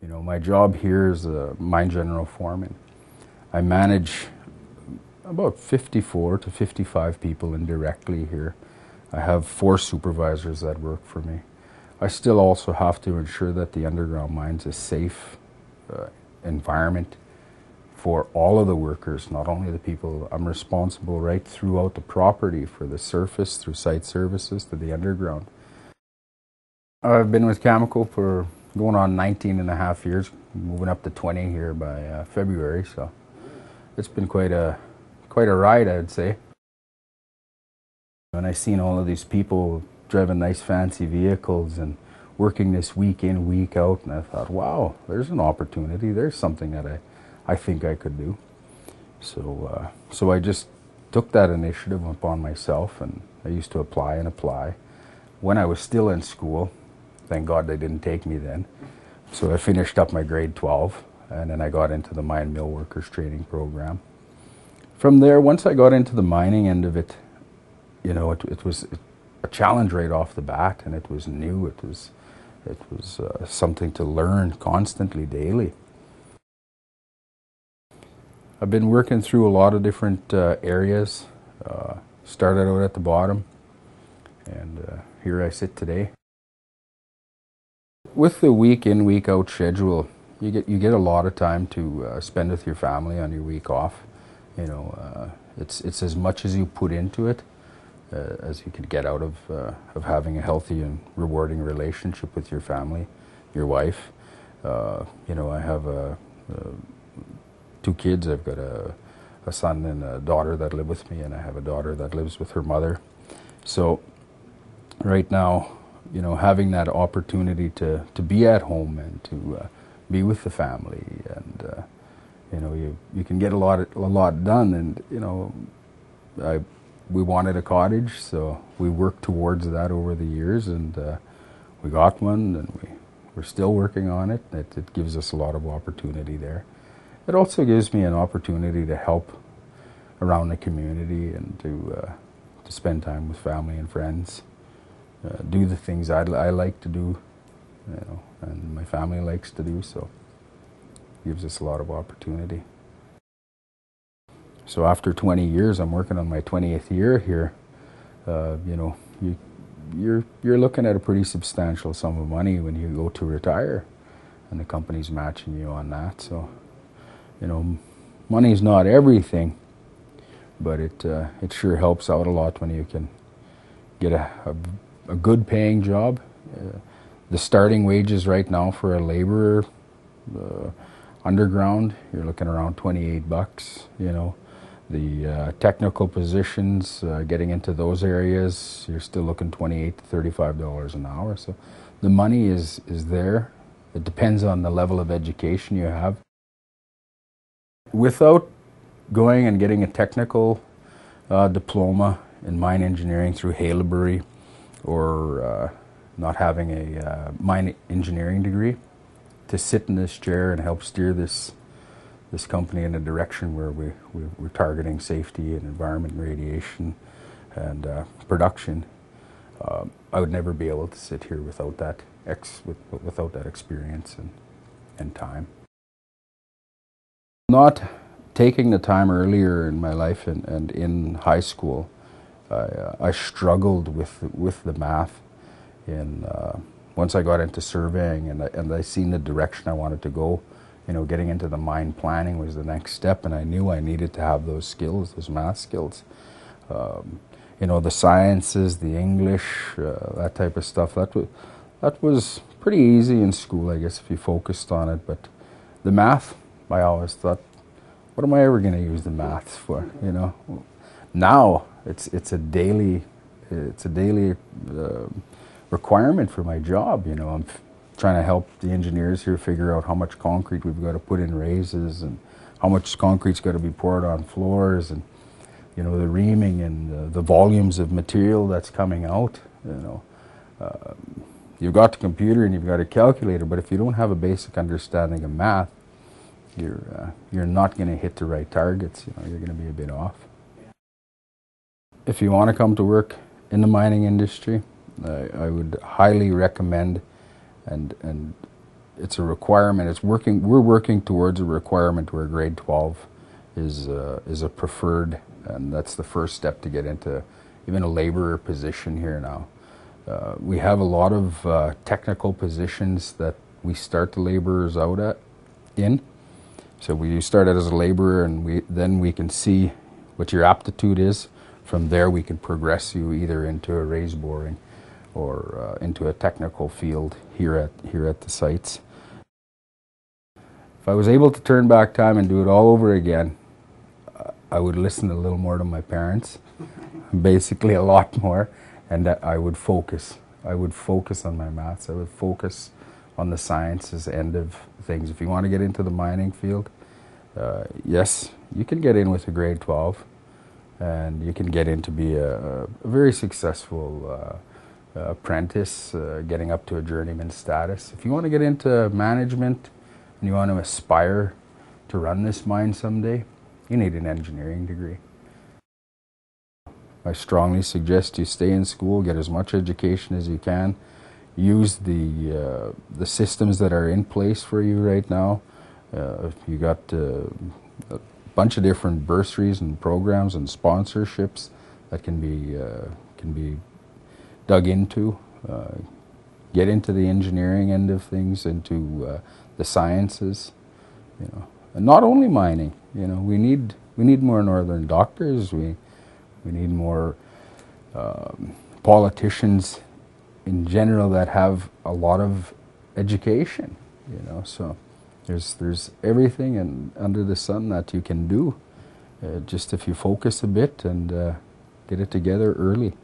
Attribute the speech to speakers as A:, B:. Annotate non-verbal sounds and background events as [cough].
A: You know, my job here is a mine general foreman. I manage about 54 to 55 people indirectly here. I have four supervisors that work for me. I still also have to ensure that the underground mines is a safe uh, environment for all of the workers, not only the people. I'm responsible right throughout the property for the surface, through site services to the underground. I've been with Cameco for going on 19 and a half years, moving up to 20 here by uh, February, so it's been quite a quite a ride, I'd say. When I've seen all of these people driving nice fancy vehicles and working this week in, week out, and I thought, wow, there's an opportunity. There's something that I, I think I could do. So, uh, so I just took that initiative upon myself, and I used to apply and apply. When I was still in school, thank God they didn't take me then. So I finished up my grade 12, and then I got into the mine mill workers training program. From there, once I got into the mining end of it, you know, it, it was a challenge right off the bat, and it was new. It was it was uh, something to learn constantly, daily. I've been working through a lot of different uh, areas. Uh, started out at the bottom, and uh, here I sit today. With the week in, week out schedule, you get you get a lot of time to uh, spend with your family on your week off. You know, uh, it's it's as much as you put into it uh, as you could get out of uh, of having a healthy and rewarding relationship with your family, your wife. Uh, you know, I have a, two kids. I've got a, a son and a daughter that live with me, and I have a daughter that lives with her mother. So, right now, you know, having that opportunity to to be at home and to uh, be with the family, and uh, you know, you you can get a lot a lot done, and you know, I we wanted a cottage, so we worked towards that over the years, and uh, we got one, and we, we're still working on it. it. It gives us a lot of opportunity there. It also gives me an opportunity to help around the community and to, uh, to spend time with family and friends, uh, do the things I, I like to do, you know, and my family likes to do, so it gives us a lot of opportunity. So after 20 years, I'm working on my 20th year here. Uh, you know, you, you're you're looking at a pretty substantial sum of money when you go to retire, and the company's matching you on that. So, you know, money's not everything, but it uh, it sure helps out a lot when you can get a a, a good paying job. Uh, the starting wages right now for a laborer uh, underground, you're looking around 28 bucks. You know the uh, technical positions, uh, getting into those areas, you're still looking 28 to 35 dollars an hour. So the money is is there. It depends on the level of education you have. Without going and getting a technical uh, diploma in mine engineering through Haileybury, or uh, not having a uh, mine engineering degree, to sit in this chair and help steer this this company in a direction where we, we, are targeting safety and environment and radiation and uh, production. Uh, I would never be able to sit here without that ex, with, without that experience and, and time. Not taking the time earlier in my life and, and in high school, uh, I struggled with with the math. In uh, once I got into surveying and I, and I seen the direction I wanted to go, you know, getting into the mine planning was the next step, and I knew I needed to have those skills, those math skills. Um, you know, the sciences, the English, uh, that type of stuff. That was that was pretty easy in school, I guess, if you focused on it. But the math, I always thought, what am I ever going to use the math for? You know, now it's it's a daily it's a daily uh, requirement for my job. You know, I'm trying to help the engineers here figure out how much concrete we've got to put in raises and how much concrete's got to be poured on floors and you know the reaming and the, the volumes of material that's coming out you know. Uh, you've got the computer and you've got a calculator but if you don't have a basic understanding of math you're uh, you're not going to hit the right targets you know. You're going to be a bit off if you want to come to work in the mining industry I, I would highly recommend and and it's a requirement. It's working. We're working towards a requirement where grade 12 is uh, is a preferred, and that's the first step to get into even a laborer position here now. Uh, we have a lot of uh, technical positions that we start the laborers out at in. So we start out as a laborer, and we then we can see what your aptitude is. From there, we can progress you either into a raise boring or uh, into a technical field here at here at the sites. If I was able to turn back time and do it all over again, I would listen a little more to my parents, [laughs] basically a lot more, and that I would focus. I would focus on my maths. I would focus on the sciences end of things. If you want to get into the mining field, uh, yes, you can get in with a grade 12 and you can get in to be a, a very successful uh, apprentice, uh, getting up to a journeyman status. If you want to get into management and you want to aspire to run this mine someday, you need an engineering degree. I strongly suggest you stay in school, get as much education as you can, use the uh, the systems that are in place for you right now. Uh, you got uh, bunch of different bursaries and programs and sponsorships that can be uh, can be dug into. Uh, get into the engineering end of things, into uh, the sciences, you know, and not only mining. You know, we need we need more northern doctors. We we need more um, politicians in general that have a lot of education. You know, so there's there's everything and under the sun that you can do, uh, just if you focus a bit and uh, get it together early.